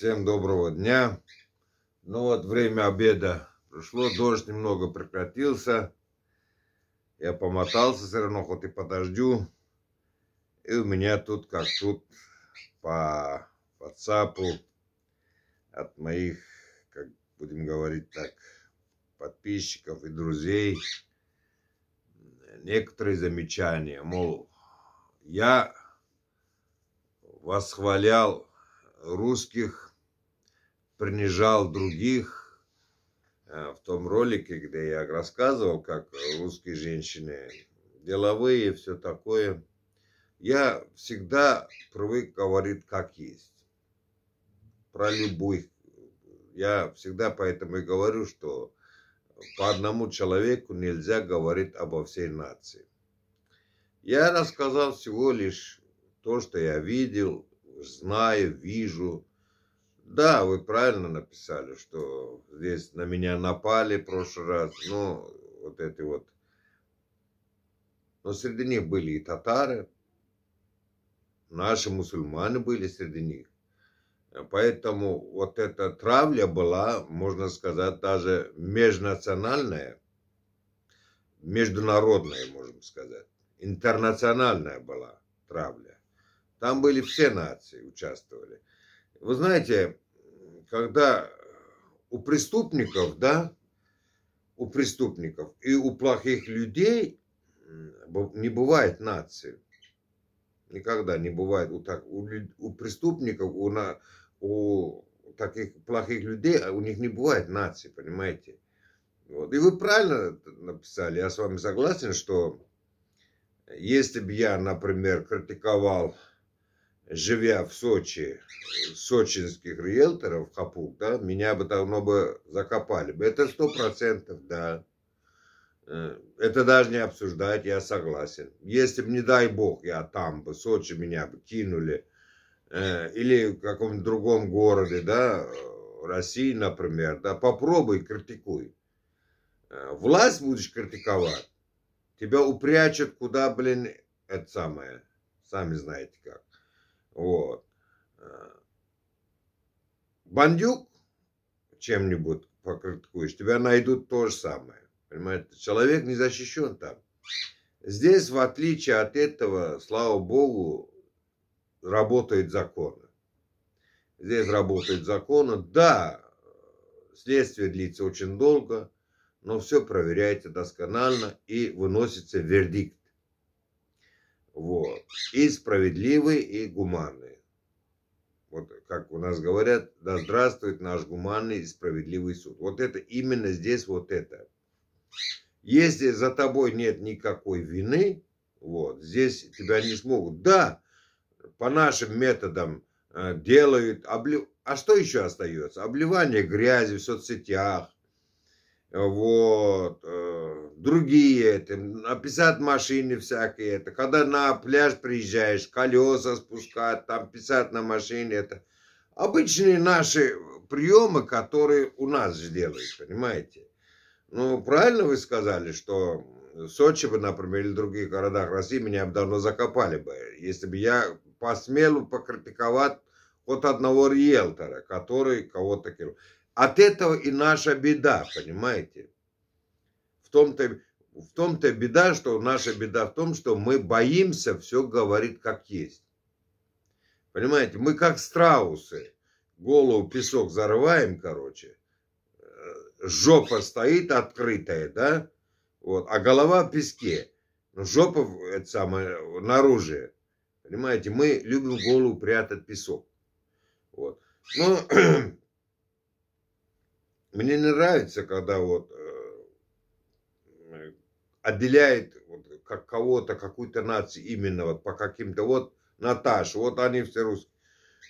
Всем доброго дня. Ну вот, время обеда пришло, дождь немного прекратился. Я помотался все равно, хоть и по дождю. И у меня тут, как тут, по WhatsApp от моих, как будем говорить так, подписчиков и друзей некоторые замечания. Мол, я восхвалял русских, принижал других. Э, в том ролике, где я рассказывал, как русские женщины деловые, все такое, я всегда привык говорить как есть. Про любых. Я всегда поэтому и говорю, что по одному человеку нельзя говорить обо всей нации. Я рассказал всего лишь то, что я видел, знаю, вижу. Да, вы правильно написали, что здесь на меня напали в прошлый раз. Ну, вот эти вот. Но среди них были и татары. Наши мусульмане были среди них. Поэтому вот эта травля была, можно сказать, даже межнациональная, международная, можем сказать. Интернациональная была травля. Там были все нации, участвовали. Вы знаете, когда у преступников, да, у преступников и у плохих людей не бывает нации. Никогда не бывает. У, так, у, у преступников, у, на, у таких плохих людей, а у них не бывает нации, понимаете? Вот. И вы правильно написали, я с вами согласен, что если бы я, например, критиковал живя в Сочи, сочинских риэлторов, хапук, да, меня бы давно бы закопали бы. Это сто процентов, да. Э, это даже не обсуждать, я согласен. Если бы, не дай бог, я там бы, Сочи меня бы кинули, э, или в каком-нибудь другом городе, да, России, например, да, попробуй, критикуй. Э, власть будешь критиковать, тебя упрячут куда, блин, это самое, сами знаете как. Вот. Э, бандюк чем-нибудь покритикуешь, тебя найдут то же самое. Понимаете? Человек не защищен там. Здесь, в отличие от этого, слава богу, работает законы. Здесь работает законы. Да, следствие длится очень долго, но все проверяется досконально и выносится вердикт. Вот. И справедливый, и гуманный. Вот как у нас говорят, да здравствует наш гуманный и справедливый суд. Вот это именно здесь вот это. Если за тобой нет никакой вины, вот, здесь тебя не смогут. Да, по нашим методам э, делают, облив... а что еще остается? Обливание грязи в соцсетях, вот, э, другие, это, написать машины всякие, это, когда на пляж приезжаешь, колеса спускать, там писать на машине, это обычные наши приемы, которые у нас сделают, понимаете? Ну, правильно вы сказали, что Сочи бы, например, или в других городах России меня бы давно закопали бы, если бы я посмел покритиковать вот одного риэлтора, который кого-то кидал. От этого и наша беда, понимаете? В том-то в том-то беда, что наша беда в том, что мы боимся все говорить как есть. Понимаете, мы как страусы. Голову песок зарываем, короче. Э, жопа стоит открытая, да? Вот, а голова в песке. Но жопа, это самое, наружу. Понимаете, мы любим голову прятать песок. Вот. Но Мне не нравится, когда вот э, отделяет вот, как кого-то, какую-то нацию именно вот по каким-то, вот Наташа, вот они все русские.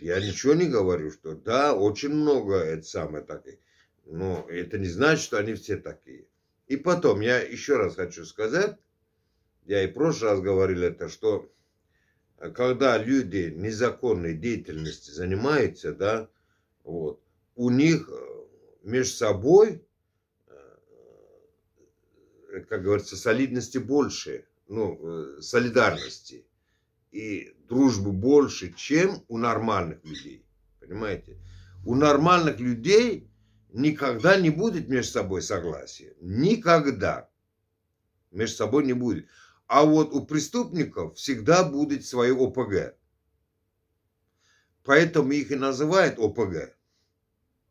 Я ничего не говорю, что да, очень много это самое такие. Но это не значит, что они все такие. И потом, я еще раз хочу сказать, я и в прошлый раз говорил это, что когда люди незаконной деятельностью занимаются, да, вот, у них между собой, э, как говорится, солидности больше, ну, э, солидарности и дружбы больше, чем у нормальных людей. Понимаете? У нормальных людей никогда не будет между собой согласия. Никогда. Между собой не будет. А вот у преступников всегда будет свое ОПГ. Поэтому их и называют ОПГ.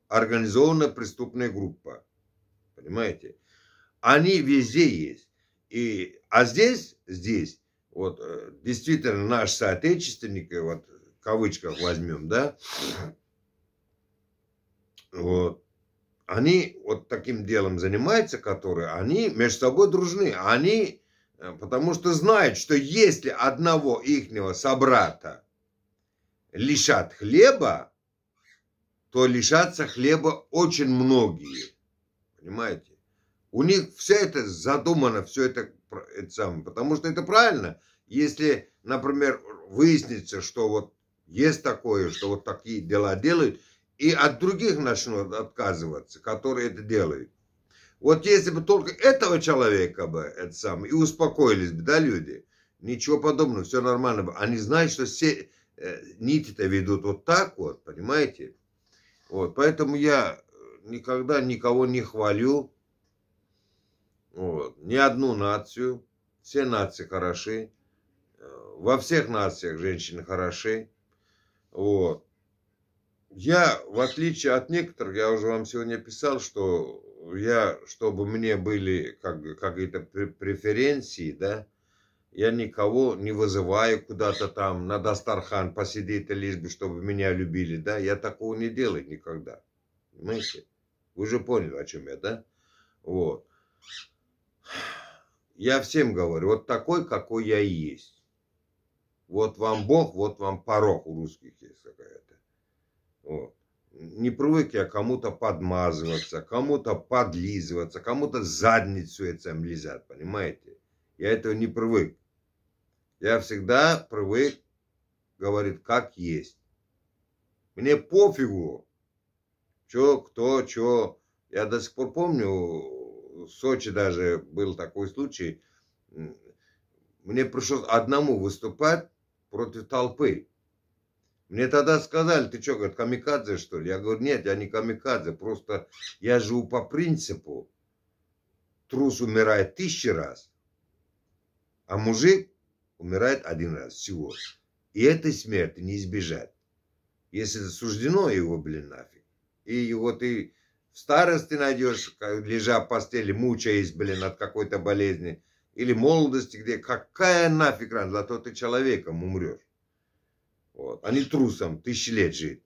Организованная преступная группа. Понимаете? Они везде есть. И, а здесь, здесь, вот э, действительно наши соотечественники, вот в кавычках возьмем, да, вот, они вот таким делом занимаются, которые, они между собой дружны. Они, э, потому что знают, что если одного ихнего собрата лишат хлеба, то лишатся хлеба очень многие. Понимаете? У них все это задумано, все это, это самое, потому что это правильно. Если, например, выяснится, что вот есть такое, что вот такие дела делают, и от других начнут отказываться, которые это делают. Вот если бы только этого человека бы, это самое, и успокоились бы, да, люди, ничего подобного, все нормально бы. Они знают, что все э, нити-то ведут вот так вот, понимаете? Вот, поэтому я никогда никого не хвалю, вот, ни одну нацию, все нации хороши, во всех нациях женщины хороши, вот. Я, в отличие от некоторых, я уже вам сегодня писал, что я, чтобы мне были как, какие-то преференции, да, я никого не вызываю куда-то там на Дастархан посидеть, лишь бы, чтобы меня любили, да, я такого не делаю никогда, понимаете? Вы же поняли, о чем я, да? Вот. Я всем говорю, вот такой, какой я есть. Вот вам Бог, вот вам порог у русских есть какая-то. Вот. Не привык я кому-то подмазываться, кому-то подлизываться, кому-то задницу этим лизать, понимаете? Я этого не привык. Я всегда привык, говорит, как есть. Мне пофигу, что, кто, что. Я до сих пор помню, в Сочи даже был такой случай. Мне пришлось одному выступать против толпы. Мне тогда сказали, ты что, говорит, камикадзе, что ли? Я говорю, нет, я не камикадзе, просто я живу по принципу, трус умирает тысячи раз, а мужик умирает один раз всего. И этой смерти не избежать. Если суждено его, блин, нафиг. И его ты в старости найдешь, лежа в постели, мучаясь, блин, от какой-то болезни. Или молодости, где какая нафиг рана, зато ты человеком умрешь. Вот. А не трусом тысячи лет жить.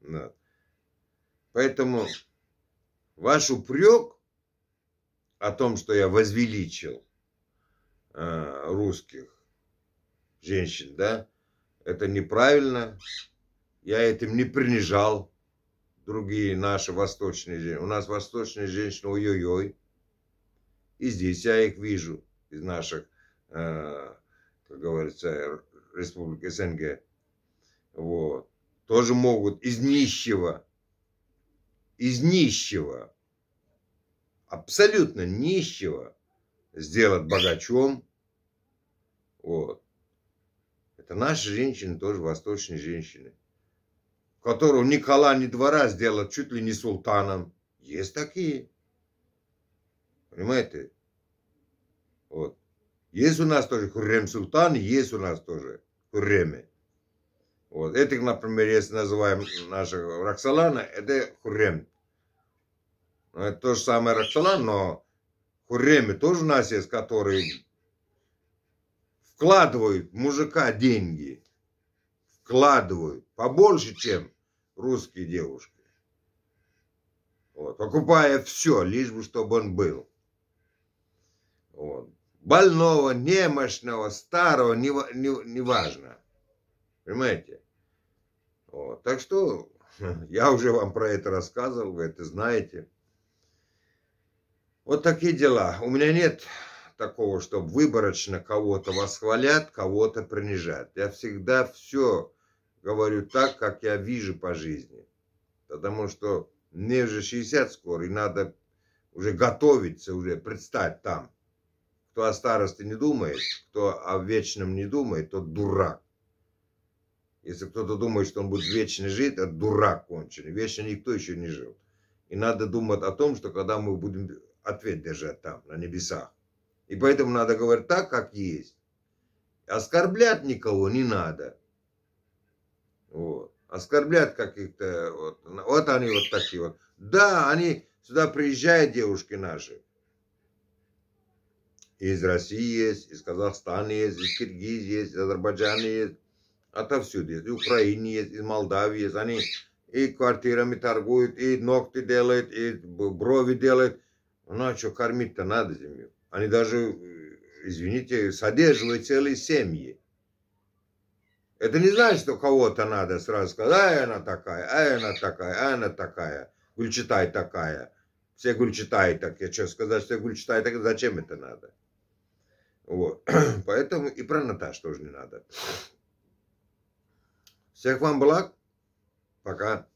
Вот. Поэтому ваш упрек о том, что я возвеличил э, русских женщин, да, это неправильно. Я этим не принижал другие наши восточные женщины. У нас восточные женщины ой-ой-ой. И здесь я их вижу из наших, э, как говорится, республик СНГ. Вот. Тоже могут из нищего, из нищего, абсолютно нищего сделать богачом. Вот. Это наши женщины, тоже восточные женщины которого Никола не двора сделал чуть ли не султаном. Есть такие. Понимаете? Вот. Есть у нас тоже Хуррем Султан, есть у нас тоже Хурремы. Вот. Этих, например, если называем нашего Роксолана, это Хуррем. Ну, это то же самое Роксолан, но Хурремы тоже у нас есть, которые вкладывают в мужика деньги вкладывают побольше, чем русские девушки. Вот, покупая все, лишь бы, чтобы он был. Вот. Больного, немощного, старого, не, не, не важно. Понимаете? Вот. Так что я уже вам про это рассказывал, вы это знаете. Вот такие дела. У меня нет такого, чтобы выборочно кого-то восхвалять, кого-то принижать. Я всегда все говорю так, как я вижу по жизни. Потому что мне уже 60 скоро, и надо уже готовиться, уже предстать там. Кто о старости не думает, кто о вечном не думает, тот дурак. Если кто-то думает, что он будет вечно жить, это дурак конченый. Вечно никто еще не жил. И надо думать о том, что когда мы будем ответ держать там, на небесах. И поэтому надо говорить так, как есть. Оскорблять никого не надо. Вот. Оскорблять каких-то... Вот, вот они вот такие вот. Да, они сюда приезжают, девушки наши. Из России есть, из Казахстана есть, из Киргизии есть, из Азербайджана есть. Отовсюду есть. Из Украины есть, из Молдавии есть. Они и квартирами торгуют, и ногти делают, и брови делают. Ну, а что, кормить-то надо землю. Они даже, извините, содерживают целые семьи. Это не значит, что кого-то надо сразу сказать, ай, она такая, ай, она такая, ай, она такая, Гульчатай такая. Все Гульчатай так, я что сказать, все Гульчатай так, зачем это надо? Вот. Поэтому и про Наташ тоже не надо. Всех вам благ. Пока.